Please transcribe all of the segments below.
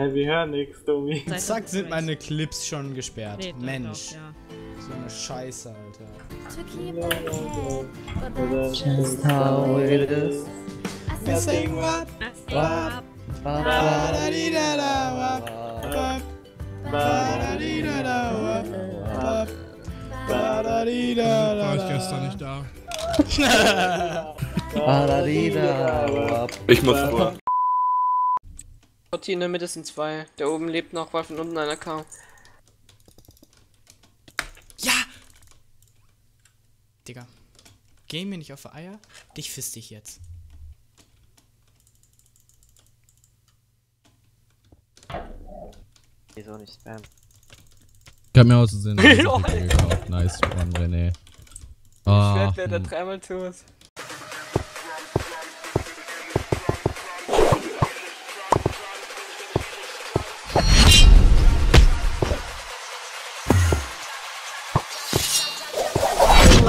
Hä, wir hören nix, Domi. Zack, sind meine Clips schon gesperrt. Nee, Mensch. Doch, ja. So eine Scheiße, Alter. but Just how it is. what? Ah, War ich gestern nicht da. Ich muss vor. Partie in der Mitte sind zwei. Der oben lebt noch, weil von unten einer kam. Ja! Digga. Geh mir nicht auf die Eier. Dich fist ich jetzt. Wieso nicht Spam? Ich hab mir auszusehen. Nice one, René. Ich Ah, werd, wer da hm. dreimal tut.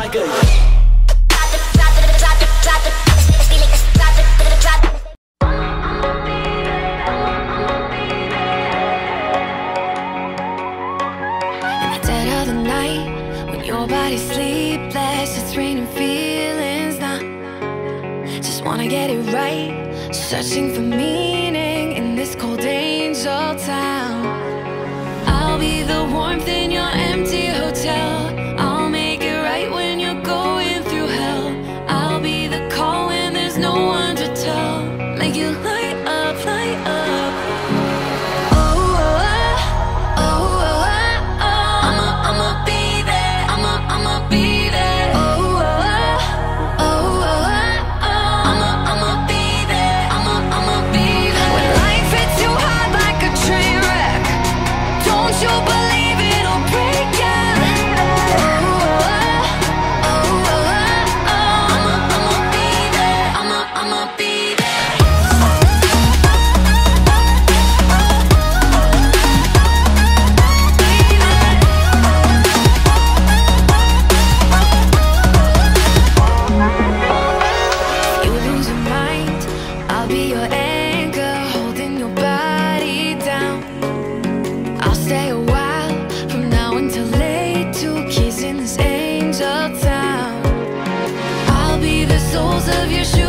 like a Dead of the night when your body's sleepless, it's raining feelings. Just wanna get it right, searching for meaning in this cold angel town. I'll be the warmth. of your shoes.